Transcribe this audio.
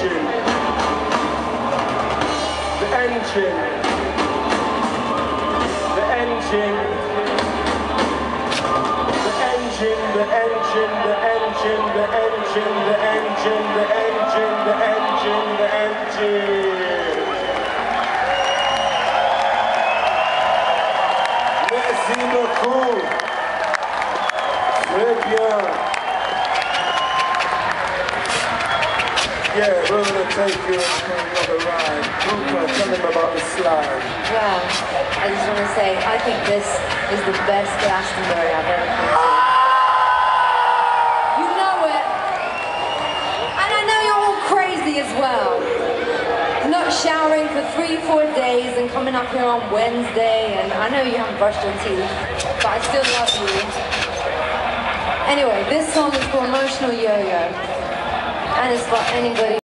engine, the engine, the engine, the engine, the engine, the engine, the engine, the engine. Yeah, we're gonna take you on another ride. Cooper, tell him about the slide. Well, I just want to say, I think this is the best Glastonbury I've ever been to. You know it. And I know you're all crazy as well. Not showering for three, four days and coming up here on Wednesday, and I know you haven't brushed your teeth, but I still love you. Anyway, this song is for Emotional Yo-Yo, it's for anybody